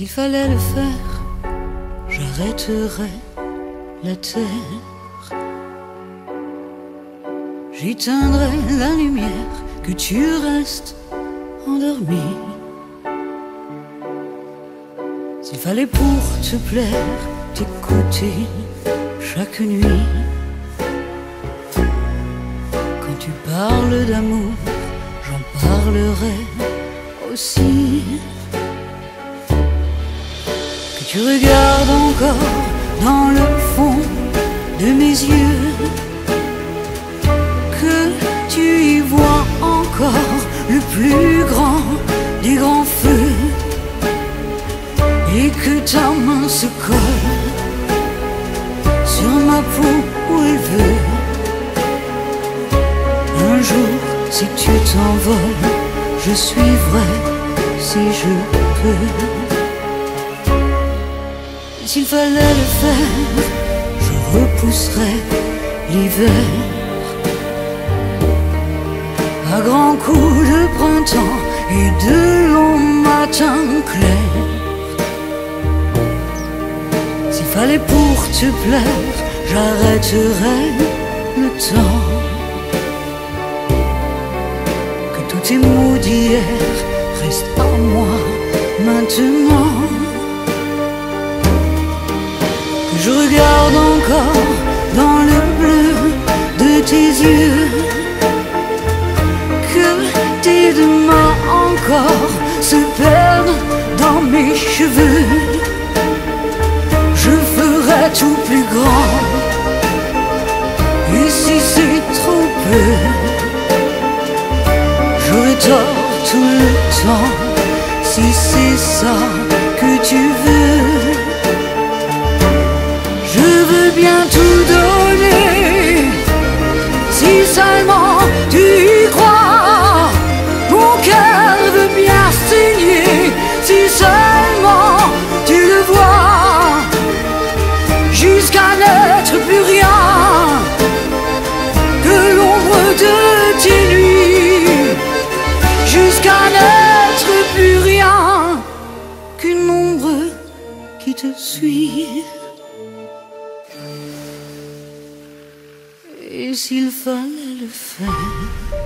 S'il fallait le faire, j'arrêterais la terre. J'éteindrais la lumière, que tu restes endormi. S'il fallait pour te plaire, t'écouter chaque nuit. Quand tu parles d'amour, j'en parlerai aussi. Tu regardes encore dans le fond de mes yeux. Que tu y vois encore le plus grand des grands feux. Et que ta main se colle sur ma peau où elle veut. Un jour, si tu t'envoles, je suivrai si je peux. S'il fallait le faire, je repousserais l'hiver. À grands coups de printemps et de longs matins clairs. S'il fallait pour te plaire, j'arrêterais le temps. Que tous tes mots d'hier restent à moi maintenant. Je regarde encore dans le bleu de tes yeux. Que tes deux mains encore se perdent dans mes cheveux. Je ferai tout plus grand. Et si c'est trop peu, j'aurai tort tout le temps. Si c'est ça que tu veux, bien tout donner. Si seulement tu y crois, mon cœur veut bien saigner. Si seulement tu le vois, jusqu'à n'être plus rien que l'ombre de tes nuits, jusqu'à n'être plus rien qu'une ombre qui te suit. Et s'il fallait le faire,